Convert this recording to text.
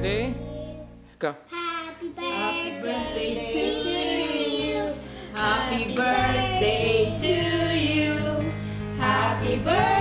Ready? Go. Happy birthday, to you. Happy birthday to you. Happy birthday.